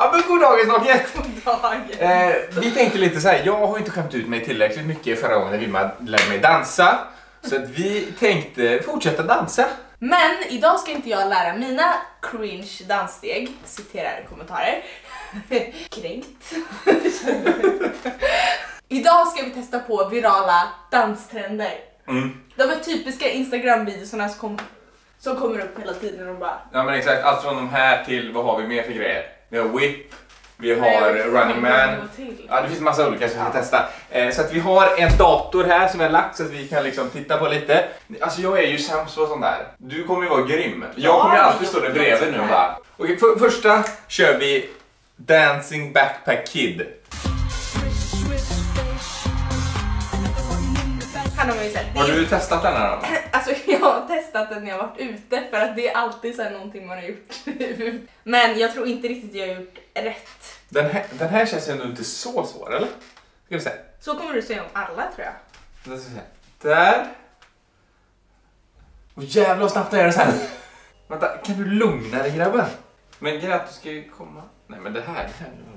Ja men god! Dagen. Eh, vi tänkte lite så här, jag har inte skämt ut mig tillräckligt mycket förra gången när Vilma lärde mig dansa. Så att vi tänkte fortsätta dansa. Men idag ska inte jag lära mina cringe danssteg, citerar kommentarer. Kränkt. idag ska vi testa på virala danstrender. Mm. De är typiska Instagram-videorna som, kom, som kommer upp hela tiden och bara Ja men exakt, allt från de här till vad har vi mer för grejer? Vi har whip, vi Nej, har inte running man. Ja det finns massa olika som vi ska testa. Eh, så att vi har en dator här som är lagt så att vi kan liksom titta på lite. Alltså jag är ju sämst på sånt där. Du kommer ju vara grym. Jag Ja, kommer ju alltid stå där bredvid nu bara. Okej, för, första kör vi Dancing Backpack Kid. Han har man ju sett. Har du testat den här då? Alltså jag har testat den när jag varit ute för att det är alltid så här någonting man har gjort. Men jag tror inte riktigt jag har gjort rätt. Den här, den här känns ju ändå inte så svår eller? Ska vi se. Så kommer du säga om alla tror jag. Ska vi se. Där. Åh jävlar vad snabbt det sen. Vänta, kan du lugna dig grabben? Men att du ska ju komma... Nej men det här, det här är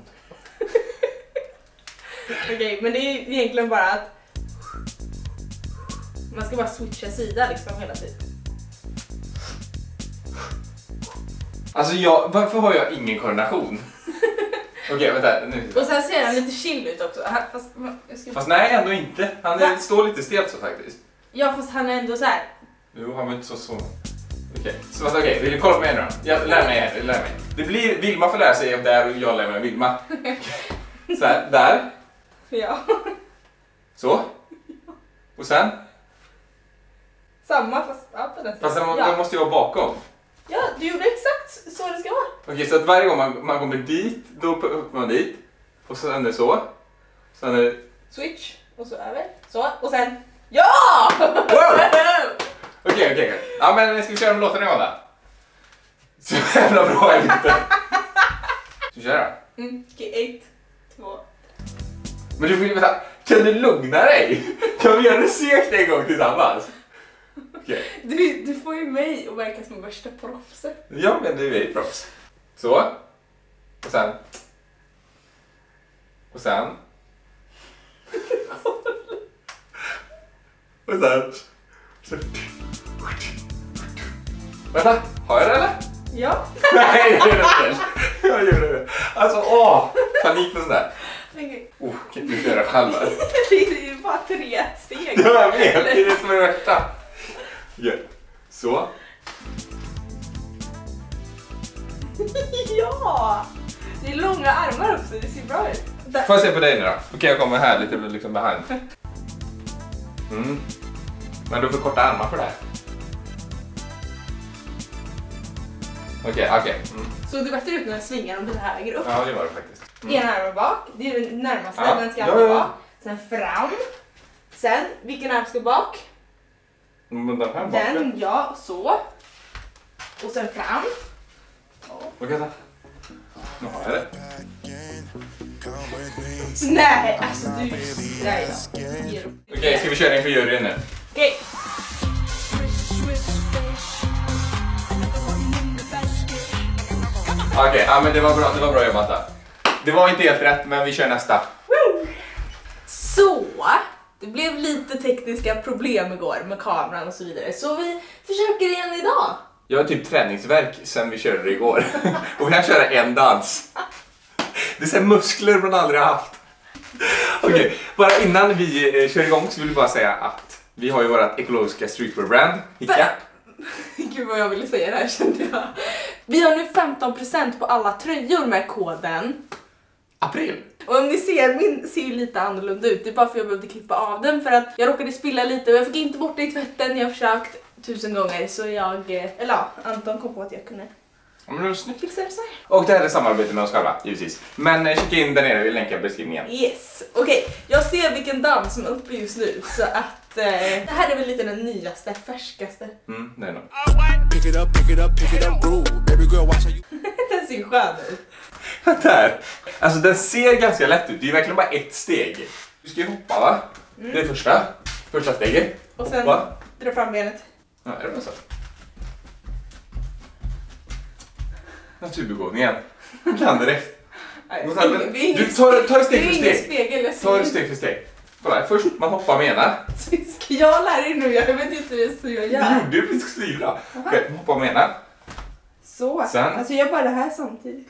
Okej, men det är egentligen bara att man ska bara switcha sida liksom hela tiden. Alltså jag, varför har jag ingen koordination? Okej vänta nu. Och sen ser han lite chill ut också. Han- Fast, ska... Fast nej ändå inte. Han Va? står lite stelt så faktiskt. Ja fast han är ändå så här. Jo han var inte så så. Okej, så vänta, okej, vill du kolla på mig nu då? Jag lär mig här, lär mig. Det blir, Vilma får lära sig där och jag lär mig Vilma. Så här, där, Ja. så. Och sen? Samma fast ja, på den Fast den, sidan. den ja. måste ju vara bakom. ja, du gjorde exakt så det ska vara. Okej, så att varje gång man, man kommer dit, då upp man dit. Och sen är det så. Sen är det... Switch och så över. Så och sen ja! Wow! Okej, okej, okej. Ja men ska vi köra med låten igång då? Så jävla bra är inte. Ska vi köra? Mm, Okej, ett, två. Men du vill vänta, kan du lugna dig? Kan vi göra det segt en gång tillsammans? Okej. Du, du får ju mig att verka som värsta proffset. Ja men du är proffs. Så. Och sen. Och sen. Och sen. Så. Vänta, har jag det eller? Ja. Nej, det är det inte. Jag gjorde det. Alltså åh, panik på sånt där. Okej. Oh, kan du göra det själv? Det är ju bara tre steg. Ja, jag vet. Det är det som är det värsta. Ja. Så. ja! Det är långa armar också, det ser bra ut. Där. Får jag se på dig nu då? Okej, jag kommer här lite liksom behind. Mm. Men du får korta armar för det här. Okej, okej. Mm. Såg det bättre ut när jag svingade dem lite högre upp? Ja, det var det faktiskt. Ena armen bak, det är den närmaste, Ja. den ska Ja, ja, ja. bak. Sen fram. Sen, vilken arm ska bak? Men den här bak. Den, ja, så. Och sen fram. Okej, så. Nu har jag det. Nej, alltså du... Nej, upp. Okej, ska vi köra inför juryn nu? Okej. Okej, ja men det var bra, det var bra jobbat där. Det var inte helt rätt, men vi kör nästa. Så, det blev lite tekniska problem igår med kameran och så vidare. Så vi försöker igen idag. Jag har typ träningsverk sen vi körde igår. Och vi kan köra en dans. Det är så muskler man aldrig har haft. Okej, bara innan vi eh, kör igång så vill vi bara säga att vi har ju vårt ekologiska streetwear-brand, Hicka. Gud vad jag ville säga det här kände jag. Vi har nu 15% på alla tröjor med koden. April. Och om ni ser, min ser ju lite annorlunda ut. Det är bara för att jag behövde klippa av den för att jag råkade spilla lite och jag fick inte bort det i tvätten. Jag har försökt tusen gånger så jag, eh, eller ja, Anton kom på att jag kunde Ja, men det var snyggt. fixa det så här. Och det här är samarbete med oss själva, givetvis. Men eh, kika in där nere, vi länkar i beskrivningen. Yes, okej. Jag ser vilken dans som är uppe just nu så att eh, det här är väl lite den nyaste, färskaste. Mm, det är nog. Pick it up, pick it up, pick it up, groove. Baby girl, watch how you. Den ser skön ut. Där! Alltså den ser ganska lätt ut, det är verkligen bara ett steg. Du ska ju hoppa va? Det är första. Första steget. Och sen Hoppa. dra fram benet. Ja, är det bara så? Naturbegåvningen. Kan direkt. Tar vi- det ingen- Du tar, tar steg det är för steg. spegel, jag Ta det ser steg för steg. Kolla, först man hoppar med ena. Ska jag lära dig nu? Jag vet inte hur jag Du gör. gjorde ju precis styra. Okej, man hoppar med ena. Så. Sen? Alltså jag gör bara det här samtidigt.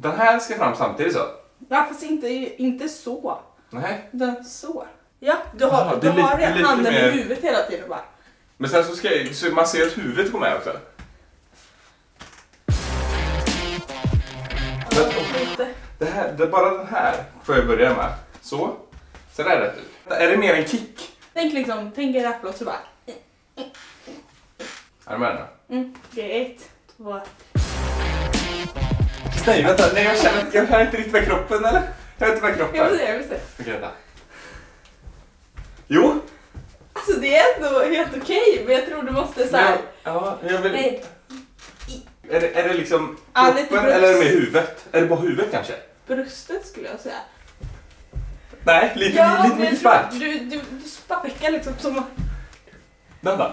Den här ska fram samtidigt så. Ja fast inte, inte så. Nej. Utan så. Ja, du har, det du är har lite- handen mer- i huvudet hela tiden bara. Men sen så ska jag, så man ser att huvudet går med också. Ja. Det här, det, bara den här får jag börja med. Så. Så där rätt ut. Är det mer en kick? Tänk liksom, tänk en raplåt så bara. Är du med nu? Mm. Okej, ett, två. Nej vänta, nej jag känner, jag känner inte riktigt med kroppen eller? Jag vet inte med kroppen. Jag vill se, jag vill se. Okej vänta. Jo. Alltså det är ändå helt okej men jag tror du måste såhär. Ja, jag vill... Nej, Är det, är det liksom Ja, lite kroppen bröst. eller är det med huvudet? Är det bara huvudet kanske? bröstet skulle jag säga. Nej, lite, lite men mycket spark. Du, du, du sparkar liksom som att... Vänta.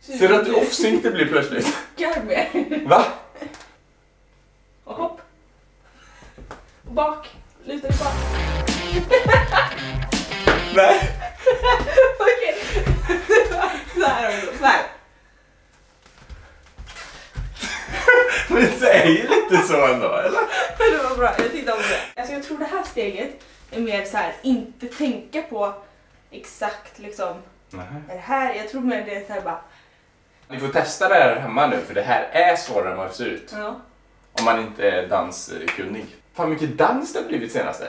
Ser du att off-sync det blir plötsligt? sparkar mer. Va? Och hopp. Och bak. Luta dig bak. Nej. Okej. Så här också. Så här. Men det är ju lite så ändå, eller? Det var bra, jag tyckte om det. Alltså jag tror det här steget är mer så här, inte tänka på exakt liksom, Nej. är det här, jag tror mer det är så här bara, Ni får testa det här hemma nu för det här är svårare än vad det ser ut. ja. Om man inte är danskunnig. Fan mycket dans det har blivit senaste.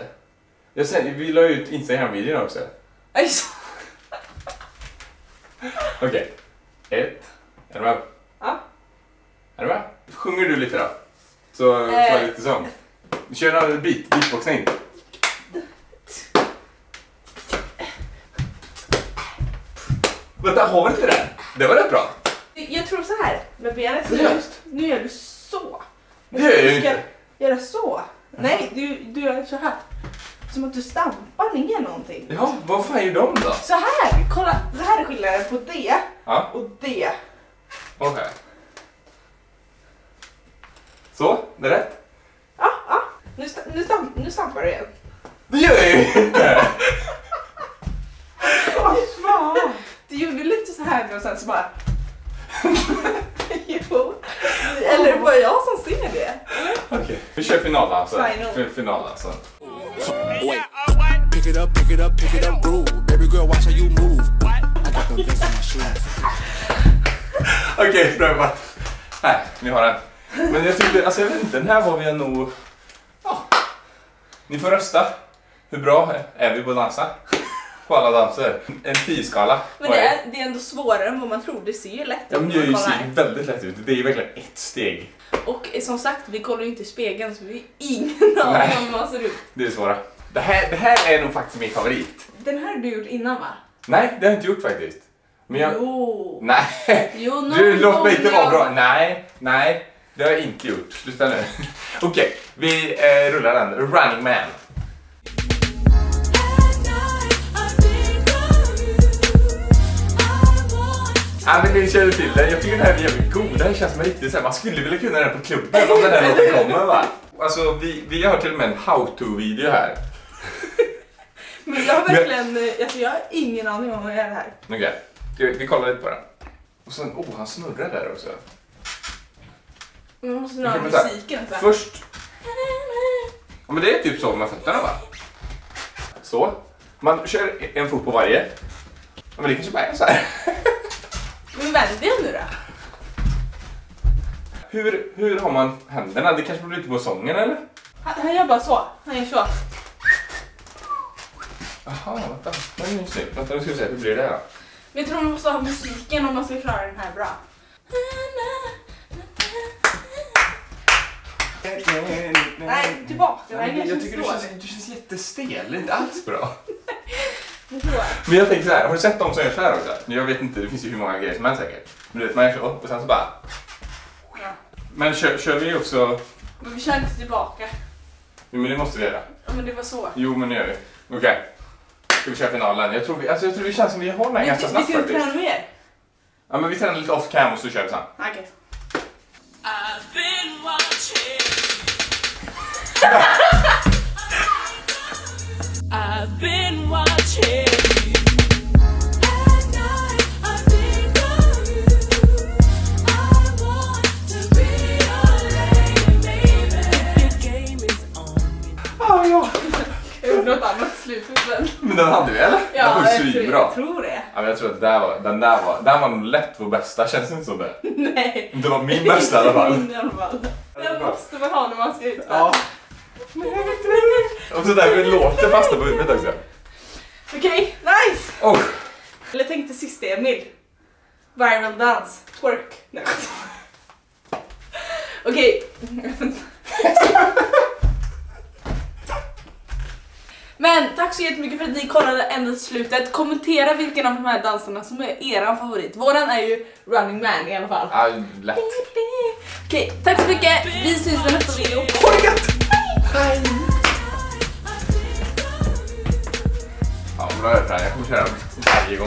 Jag sen, vi la ut Instagram-videon också. Okej. Ett. Är du med? Ja. Är du med? Sjunger du lite då? Så får Eh. jag lite sång. Vi kör en beat, beatboxning. Vänta, har vi inte det? Det var rätt bra. Jag tror så här med benet, nu gör du så. Det gör jag ju inte. göra så. Nej, du, du gör så här. Som att du stampar ner någonting. Ja, vad fan är de då? Så här, kolla. Det här är skillnaden på det Ja, och det. okej. Så, det är rätt. Ja, ja. Nu, sta- nu, stamp, nu stampar du igen. Det gör jag ju inte! Du gjorde lite så här nu och sen så bara... jo. Eller bara jag som ser det? Okej, vi kör. Final. Fi- Finaldansen. Wait. Pick it up, pick it up, pick it up, groove. Baby girl, watch how you move. I got the vest in my shoes. Okej, prövat. Här, ni har den. Men jag tyckte, alltså jag vet inte, den här var vi nog... Ja. Ni får rösta. Hur bra är vi på att dansa? På alla danser. En 10-skala. Men det är, det är ändå svårare än vad man tror. Det ser ju lätt Ja, men det ser väldigt lätt ut. Det är ju verkligen ett steg. Och eh, som sagt, vi kollar ju inte i spegeln så vi har ingen aning om hur man ser ut. Det är svåra. Det här, det här är nog faktiskt min favorit. Den här har du gjort innan va? Nej, det har jag inte gjort faktiskt. Men jag... Jo. Nej. Jo, någon Du, låt mig inte vara bra. Nej, nej. Det har jag inte gjort. Sluta nu. Okej, vi eh, rullar den. Running Man. Ja, men ni känner till den. Jag tycker den här är jävligt god. Den känns som en riktig så här, man skulle vilja kunna den på klubben om den här låten kommer va? Alltså vi, vi har till och med en how-to-video här. Men jag har verkligen, eh, alltså jag har ingen aning om vad jag det här. Okej, vi, vi kollar lite på den. Och sen, oh han snurrar där också. Man måste Vi ha musiken så här. Först... Ja, men det är typ så med fötterna va? Så. Man kör en fot på varje. Ja, men det kanske bara är så här. Men vänd dig nu då. Hur, hur har man händerna? Det kanske beror lite på sången eller? Han, han gör bara så. Han gör så. Jaha, vänta. Det är ju snyggt. Vänta, nu ska vi se. Hur blir det då? Men jag tror man måste ha musiken om man ska klara den här bra. Nej, tillbaka. Kanske jag tycker du känns, du känns jättestel. Det är inte alls bra. Men jag tänker så här, har du sett de som gör så här också? Jag vet inte, det finns ju hur många grejer som helst säkert. Men du vet, man gör så och sen så bara... Ja. Men kör, kör vi också... Men vi kör inte tillbaka. Jo men det måste vi göra. Ja, men det var så. Jo men det gör vi. Okej. Ska vi köra finalen? Jag tror vi, alltså jag tror vi känns som vi har den här Vi, ganska vi snabbt ska inte faktiskt. träna mer. Ja men vi tränar lite off cam och så kör vi sen. Okej. I've been watching. I've been watching men... Den hade vi eller? den var jag tror, jag tror det. Ja, men jag tror att där var, den där var, den var nog lätt vår bästa, känns det inte som det? Nej. Det var min bästa i alla fall. Min i alla fall. Den måste man ha när man ska ut. Ja. Och så där vi låter fasta på huvudet också. Oh. Eller jag tänkte sista Emil. Viral dance. Twerk. Nej, Okej. Men tack så jättemycket för att ni kollade ända till slutet. Kommentera vilken av de här danserna som är eran favorit. Våran är ju Running Man i alla fall. Ja, lätt. Okej, tack så mycket. Vi syns i nästa video. Ha det gött! Hej! Fan vad bra det här. Jag kommer köra varje